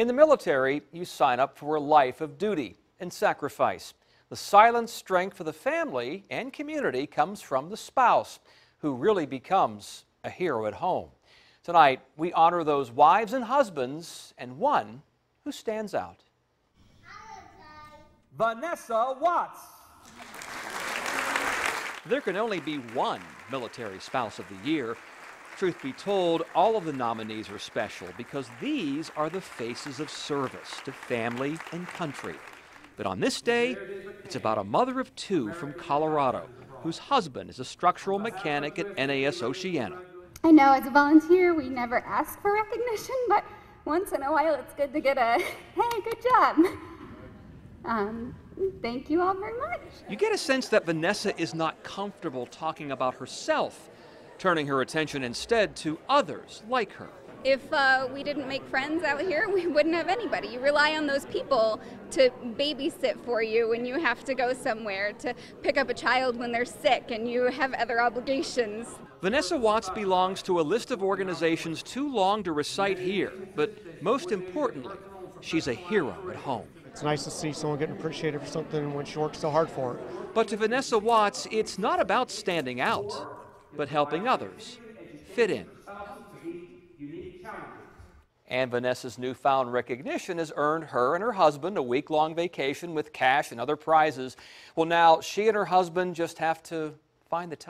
In the military, you sign up for a life of duty and sacrifice. The silent strength for the family and community comes from the spouse, who really becomes a hero at home. Tonight, we honor those wives and husbands and one who stands out. Vanessa Watts. There can only be one military spouse of the year. Truth be told, all of the nominees are special because these are the faces of service to family and country. But on this day, it's about a mother of two from Colorado whose husband is a structural mechanic at NAS Oceana. I know as a volunteer, we never ask for recognition, but once in a while it's good to get a, hey, good job. Um, thank you all very much. You get a sense that Vanessa is not comfortable talking about herself, turning her attention instead to others like her. If uh, we didn't make friends out here, we wouldn't have anybody. You rely on those people to babysit for you when you have to go somewhere, to pick up a child when they're sick and you have other obligations. Vanessa Watts belongs to a list of organizations too long to recite here, but most importantly, she's a hero at home. It's nice to see someone getting appreciated for something when she works so hard for it. But to Vanessa Watts, it's not about standing out, but helping others fit in. And Vanessa's newfound recognition has earned her and her husband a week long vacation with cash and other prizes. Well, now she and her husband just have to find the time.